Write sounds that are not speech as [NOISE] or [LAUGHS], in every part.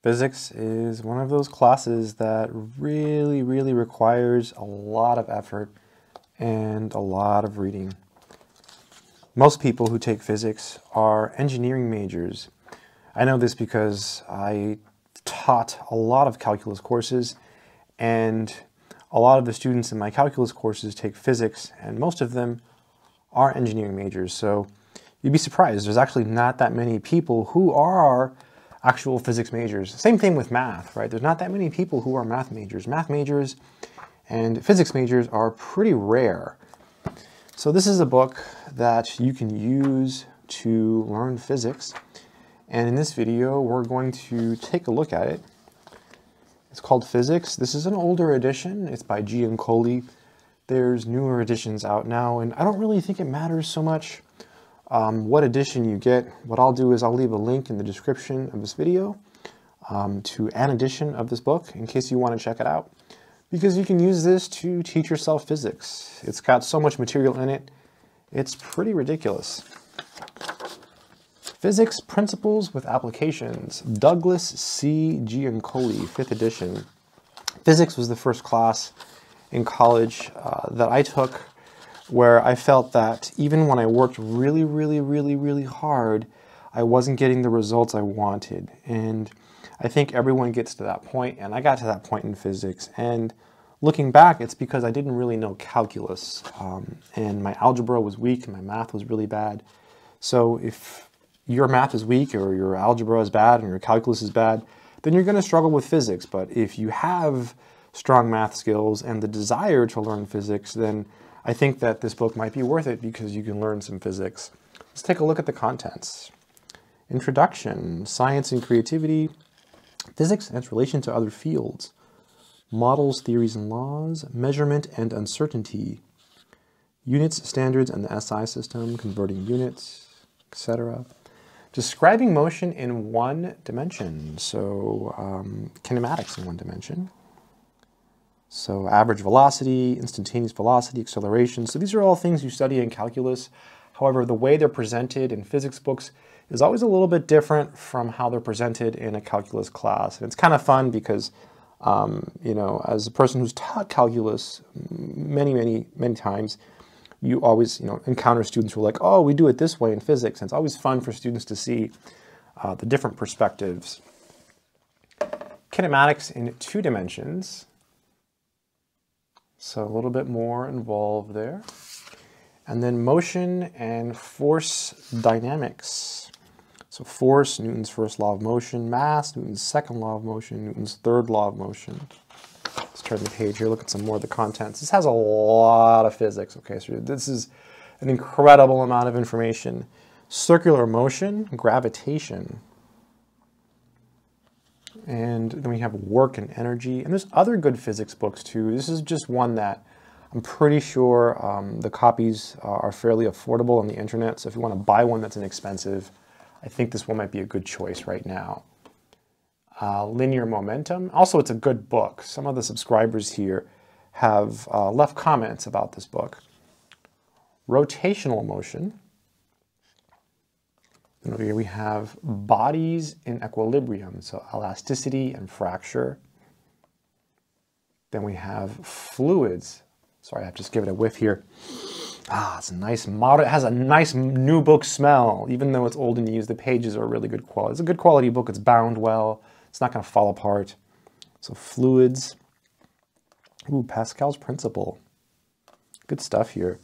Physics is one of those classes that really, really requires a lot of effort and a lot of reading. Most people who take physics are engineering majors. I know this because I taught a lot of calculus courses and a lot of the students in my calculus courses take physics and most of them are engineering majors. So you'd be surprised. There's actually not that many people who are actual physics majors. Same thing with math, right? There's not that many people who are math majors. Math majors and physics majors are pretty rare. So this is a book that you can use to learn physics. And in this video, we're going to take a look at it. It's called Physics. This is an older edition. It's by G.M. Giancoli. There's newer editions out now, and I don't really think it matters so much um, what edition you get. What I'll do is I'll leave a link in the description of this video um, to an edition of this book in case you want to check it out because you can use this to teach yourself physics. It's got so much material in it, it's pretty ridiculous. Physics Principles with Applications, Douglas C. Giancoli, 5th edition. Physics was the first class in college uh, that I took where I felt that even when I worked really, really, really, really hard, I wasn't getting the results I wanted. And I think everyone gets to that point, and I got to that point in physics. And looking back, it's because I didn't really know calculus, um, and my algebra was weak, and my math was really bad. So if your math is weak, or your algebra is bad, and your calculus is bad, then you're going to struggle with physics. But if you have strong math skills and the desire to learn physics, then I think that this book might be worth it because you can learn some physics. Let's take a look at the contents. Introduction, Science and Creativity, Physics and its relation to other fields, Models, Theories and Laws, Measurement and Uncertainty, Units, Standards and the SI system, Converting Units, etc. Describing motion in one dimension, so um, kinematics in one dimension. So average velocity, instantaneous velocity, acceleration. So these are all things you study in calculus. However, the way they're presented in physics books is always a little bit different from how they're presented in a calculus class. And it's kind of fun because, um, you know, as a person who's taught calculus many, many, many times, you always, you know, encounter students who are like, oh, we do it this way in physics. And it's always fun for students to see uh, the different perspectives. Kinematics in two dimensions. So a little bit more involved there. And then motion and force dynamics. So force, Newton's first law of motion. Mass, Newton's second law of motion. Newton's third law of motion. Let's turn the page here, look at some more of the contents. This has a lot of physics, okay? So this is an incredible amount of information. Circular motion, gravitation, and then we have work and energy. And there's other good physics books too. This is just one that I'm pretty sure um, the copies are fairly affordable on the internet. So if you want to buy one that's inexpensive, I think this one might be a good choice right now. Uh, linear momentum. Also, it's a good book. Some of the subscribers here have uh, left comments about this book. Rotational motion. And over here we have bodies in equilibrium, so elasticity and fracture. Then we have fluids. Sorry, I just give it a whiff here. Ah, it's a nice model. It has a nice new book smell, even though it's old and used. The pages are really good quality. It's a good quality book. It's bound well. It's not going to fall apart. So fluids. Ooh, Pascal's principle. Good stuff here.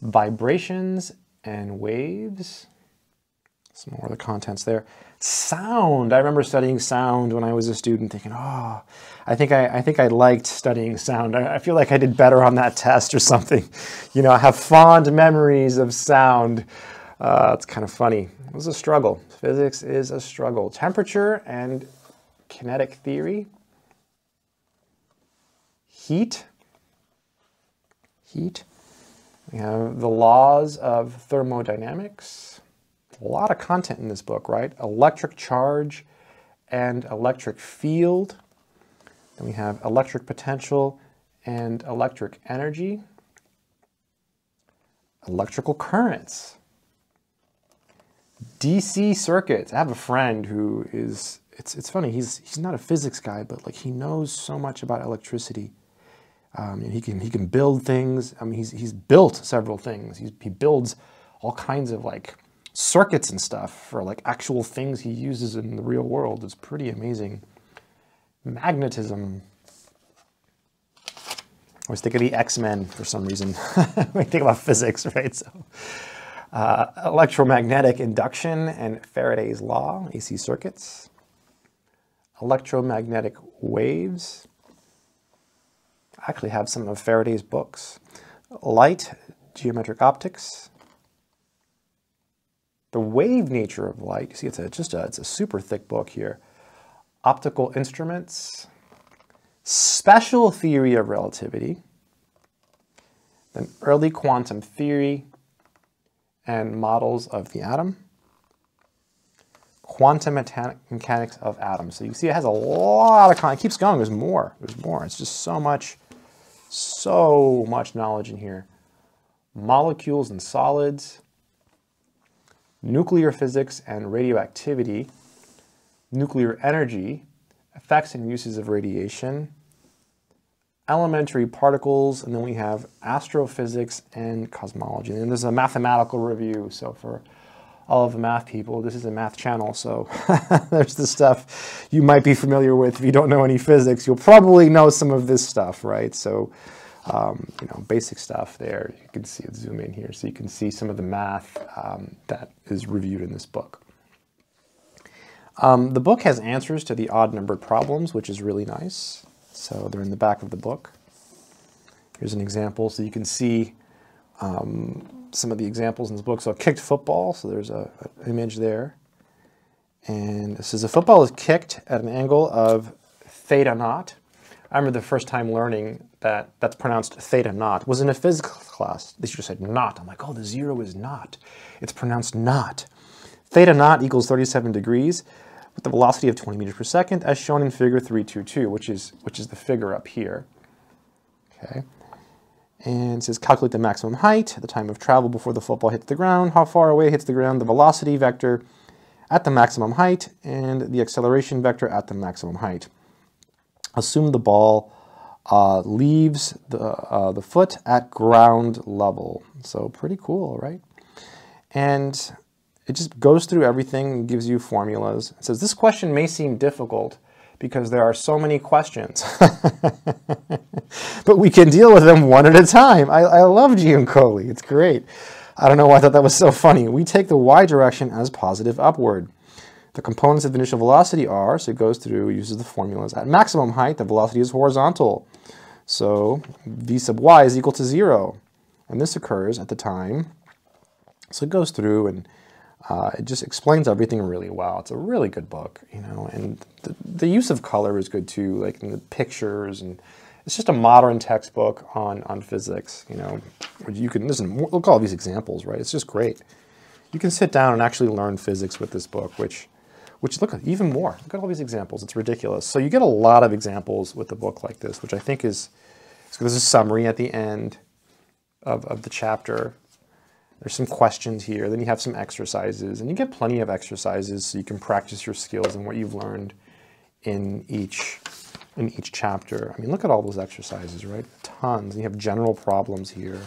Vibrations and waves. Some more of the contents there. Sound. I remember studying sound when I was a student, thinking, "Oh, I think I, I think I liked studying sound. I, I feel like I did better on that [LAUGHS] test or something." You know, I have fond memories of sound. Uh, it's kind of funny. It was a struggle. Physics is a struggle. Temperature and kinetic theory. Heat. Heat. We have the laws of thermodynamics a lot of content in this book, right? Electric charge and electric field. Then we have electric potential and electric energy. Electrical currents. DC circuits. I have a friend who is it's it's funny. He's he's not a physics guy, but like he knows so much about electricity. Um, and he can he can build things. I mean, he's he's built several things. He's, he builds all kinds of like circuits and stuff for like actual things he uses in the real world. It's pretty amazing. Magnetism. I always think of the X-Men for some reason. [LAUGHS] I think about physics, right? So, uh, electromagnetic induction and Faraday's law, AC circuits. Electromagnetic waves. I actually have some of Faraday's books. Light, geometric optics. The wave nature of light. You see, it's a, just a, it's a super thick book here. Optical instruments special theory of relativity, then early quantum theory and models of the atom, quantum mechanics of atoms. So you see it has a lot of, con it keeps going, there's more, there's more. It's just so much, so much knowledge in here. Molecules and solids, nuclear physics and radioactivity, nuclear energy, effects and uses of radiation, elementary particles, and then we have astrophysics and cosmology. And there's a mathematical review. So for all of the math people, this is a math channel. So [LAUGHS] there's the stuff you might be familiar with. If you don't know any physics, you'll probably know some of this stuff, right? So, um, you know, basic stuff there. You can see it zoom in here. So you can see some of the math um, that is reviewed in this book. Um, the book has answers to the odd numbered problems, which is really nice. So they're in the back of the book. Here's an example. So you can see um, some of the examples in the book. So kicked football. So there's a, an image there. And it says a football is kicked at an angle of theta naught. I remember the first time learning that that's pronounced theta naught was in a physics class. They just said naught. I'm like, oh, the zero is naught. It's pronounced naught. Theta naught equals 37 degrees with the velocity of 20 meters per second as shown in figure 322, which is, which is the figure up here. Okay. And it says calculate the maximum height, the time of travel before the football hits the ground, how far away it hits the ground, the velocity vector at the maximum height, and the acceleration vector at the maximum height. Assume the ball uh, leaves the, uh, the foot at ground level. So pretty cool, right? And it just goes through everything gives you formulas. It says this question may seem difficult because there are so many questions. [LAUGHS] but we can deal with them one at a time. I, I love Giancoli. It's great. I don't know why I thought that was so funny. We take the y direction as positive upward. The components of initial velocity are, so it goes through, uses the formulas. At maximum height, the velocity is horizontal. So v sub y is equal to zero. And this occurs at the time. So it goes through and uh, it just explains everything really well. It's a really good book, you know, and the, the use of color is good too, like in the pictures, and it's just a modern textbook on on physics, you know. You can listen, look at all these examples, right? It's just great. You can sit down and actually learn physics with this book, which, which look even more. Look at all these examples. It's ridiculous. So you get a lot of examples with a book like this, which I think is, so there's a summary at the end of, of the chapter there's some questions here, then you have some exercises, and you get plenty of exercises so you can practice your skills and what you've learned in each in each chapter. I mean, look at all those exercises, right? Tons. You have general problems here.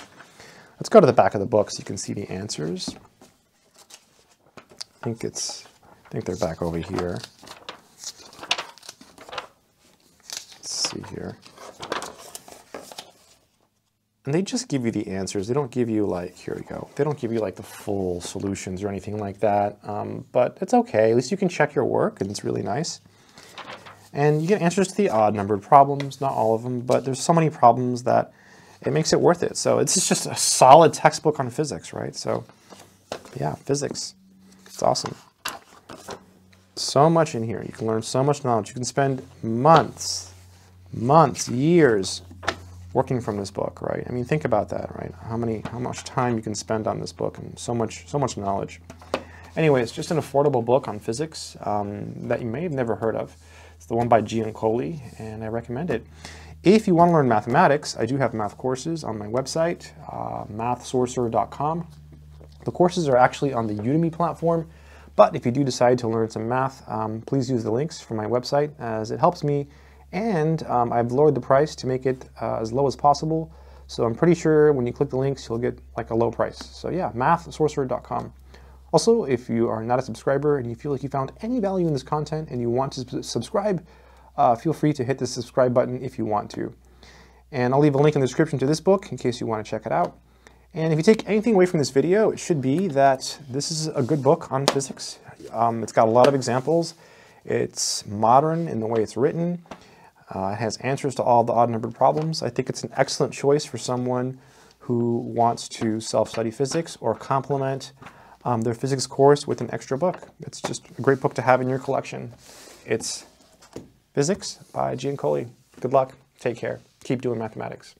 Let's go to the back of the book so you can see the answers. I think it's think they're back over here. Let's see here. And they just give you the answers. They don't give you like, here we go. They don't give you like the full solutions or anything like that. Um, but it's okay. At least you can check your work and it's really nice. And you get answers to the odd numbered problems, not all of them, but there's so many problems that it makes it worth it. So it's just a solid textbook on physics, right? So yeah, physics. It's awesome. So much in here. You can learn so much knowledge. You can spend months, months, years working from this book, right? I mean, think about that, right? How many, how much time you can spend on this book and so much, so much knowledge. Anyway, it's just an affordable book on physics um, that you may have never heard of. It's the one by Giancoli, and I recommend it. If you want to learn mathematics, I do have math courses on my website, uh, mathsorcerer.com. The courses are actually on the Udemy platform, But if you do decide to learn some math, um, please use the links from my website as it helps me. And um, I've lowered the price to make it uh, as low as possible. So I'm pretty sure when you click the links, you'll get like a low price. So yeah, mathsorcerer.com. Also, if you are not a subscriber and you feel like you found any value in this content and you want to subscribe, uh, feel free to hit the subscribe button if you want to. And I'll leave a link in the description to this book in case you want to check it out. And if you take anything away from this video, it should be that this is a good book on physics. Um, it's got a lot of examples. It's modern in the way it's written. Uh, it has answers to all the odd numbered problems. I think it's an excellent choice for someone who wants to self-study physics or complement um, their physics course with an extra book. It's just a great book to have in your collection. It's Physics by Giancoli. Good luck. Take care. Keep doing mathematics.